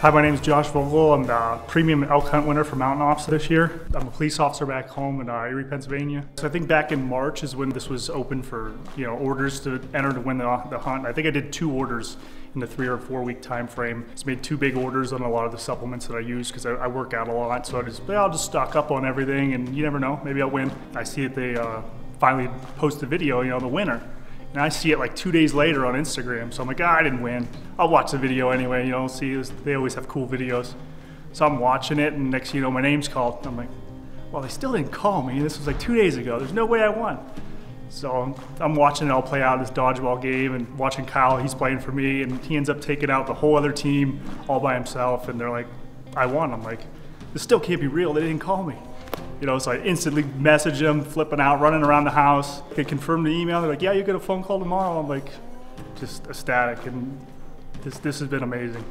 Hi, my name is Josh Vogel. I'm the premium elk hunt winner for Mountain Ops this year. I'm a police officer back home in uh, Erie, Pennsylvania. So I think back in March is when this was open for you know orders to enter to win the, the hunt. I think I did two orders in the three or four week time frame. It's made two big orders on a lot of the supplements that I use because I, I, work out a lot. So I just, I'll just stock up on everything, and you never know, maybe I'll win. I see that they uh, finally post the video, you know, the winner. And I see it like two days later on Instagram. So I'm like, ah, I didn't win. I'll watch the video anyway. You know, see, they always have cool videos. So I'm watching it, and next you know, my name's called. I'm like, well, they still didn't call me. This was like two days ago. There's no way I won. So I'm, I'm watching it all play out this dodgeball game and watching Kyle. He's playing for me, and he ends up taking out the whole other team all by himself. And they're like, I won. I'm like, this still can't be real. They didn't call me. You know, so I instantly message them, flipping out, running around the house. They confirm the email. They're like, yeah, you get a phone call tomorrow. I'm like, just ecstatic. And this, this has been amazing.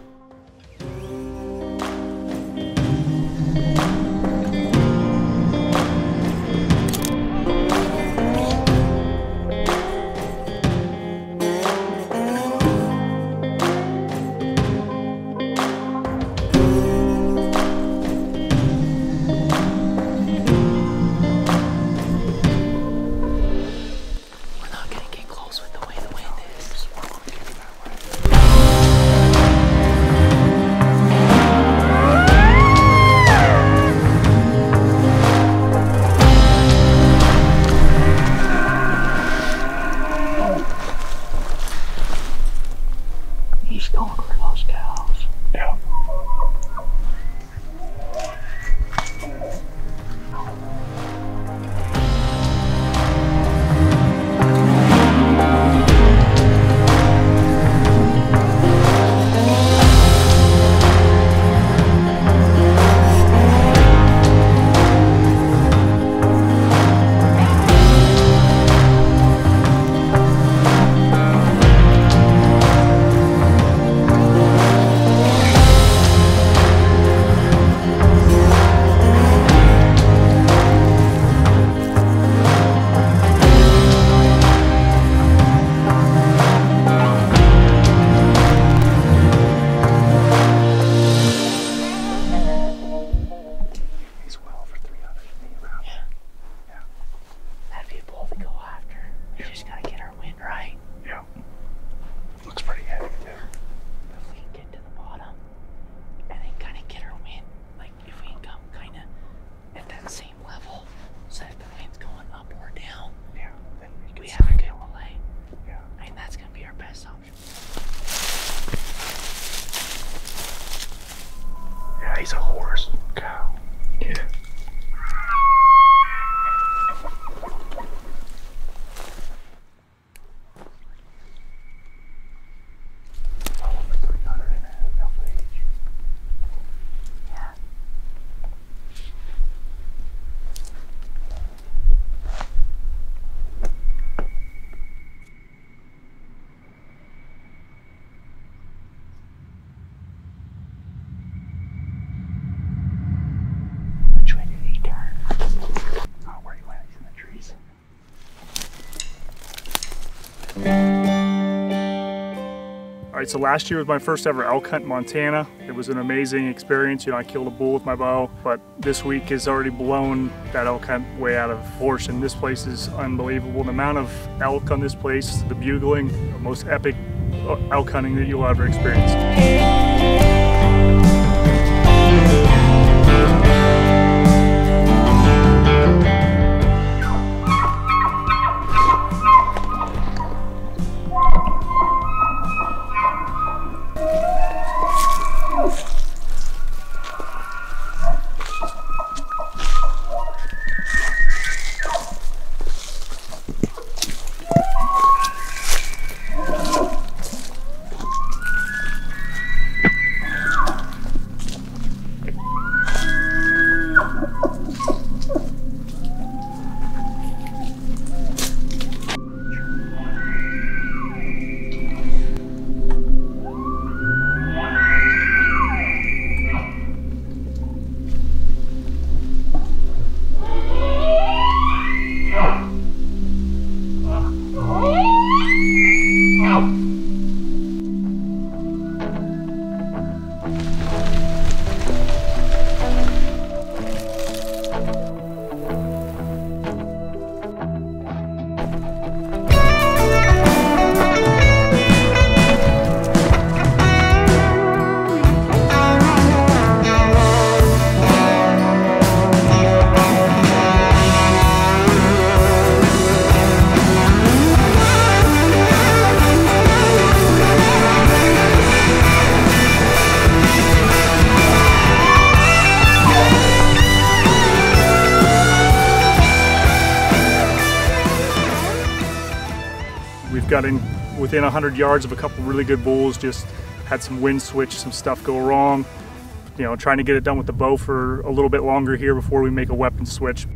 Horse. Cow. Yeah. All right, so last year was my first ever elk hunt in Montana. It was an amazing experience. You know, I killed a bull with my bow, but this week has already blown that elk hunt way out of proportion. This place is unbelievable. The amount of elk on this place, the bugling, the most epic uh, elk hunting that you'll ever experience. Got in within 100 yards of a couple really good bulls, just had some wind switch, some stuff go wrong. You know, trying to get it done with the bow for a little bit longer here before we make a weapon switch.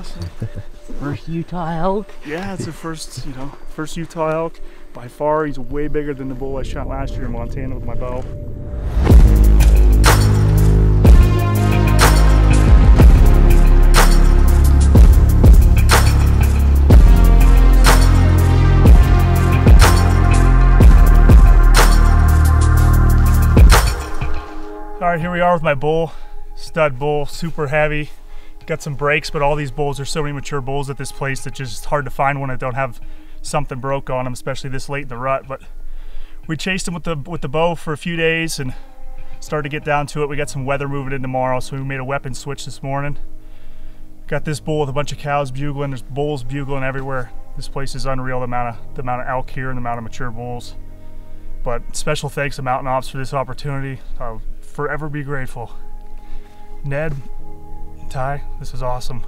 Awesome. First Utah elk. Yeah, it's the first, you know, first Utah elk. By far, he's way bigger than the bull I shot last year in Montana with my bow. All right, here we are with my bull, stud bull, super heavy. Got some breaks, but all these bulls, there's so many mature bulls at this place that just hard to find one that don't have something broke on them, especially this late in the rut. But we chased them with the with the bow for a few days and started to get down to it. We got some weather moving in tomorrow, so we made a weapon switch this morning. Got this bull with a bunch of cows bugling. There's bulls bugling everywhere. This place is unreal. The amount of the amount of elk here and the amount of mature bulls. But special thanks to Mountain Ops for this opportunity. I'll forever be grateful. Ned, Ty, this is awesome.